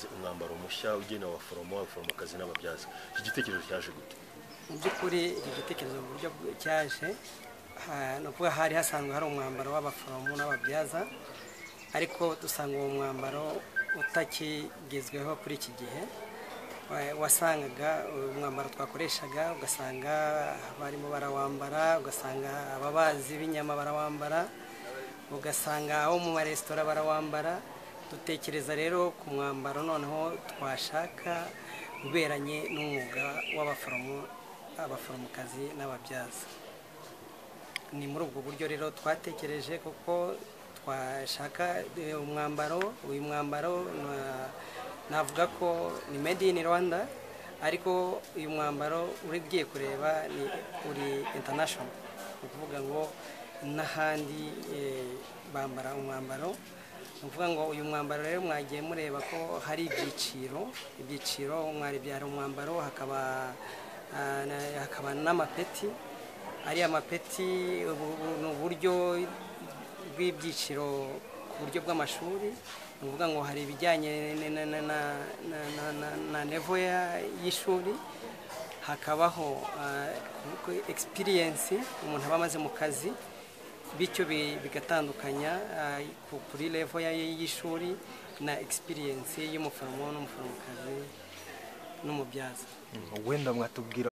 mwatanze umwambaro mushya ugenewe abaforomo abaforomokazi n'ababyaza. Iki gitekerezo cyaje gute? Mu by'ukuri iki gitekerezo mu buryo cyaje ni ukuvuga hari hasanzwe hari umwambaro w'abaforomo n'ababyaza ariko dusanga uwo mwambaro utakigezweho kuri iki gihe. Wa- wasangaga umwambaro twakoreshaga ugasanga barimo barawambara ugasanga ababazi b'inyama barawambara ugasanga abo mu maresitora barawambara dutekereza rero ku mwambaro noneho twashaka uberanye n'umwuga w'abaforomo abaforomokazi n'ababyaza. Ni muri ubwo buryo rero twatekereje kuko twashaka eh, umwambaro uyu mwambaro na- navuga ko ni made in rwanda ariko uyu mwambaro ugiye kureba ni uri international. Ni ukuvuga ngo n'ahandi eh, bambara umwambaro ni ngo uyu mwambaro rero mwagiye mureba ko hari ibyiciro ibyiciro mwaribyara umwambaro hakaba ah, n'amapeti ariya mapeti ni uburyo bw'ibyiciro ku buryo bw'amashuri. Ni ukuvuga ngo hari ibijyanye na- nevo y'ishuri hakabaho experience umuntu aba amaze mu kazi bityo bi- bigatandukanya ku- kuri levo ya- y'ishuri na experience y'umuforomo n'umuforomokazi n'umubyaza. Wenda mwatubwira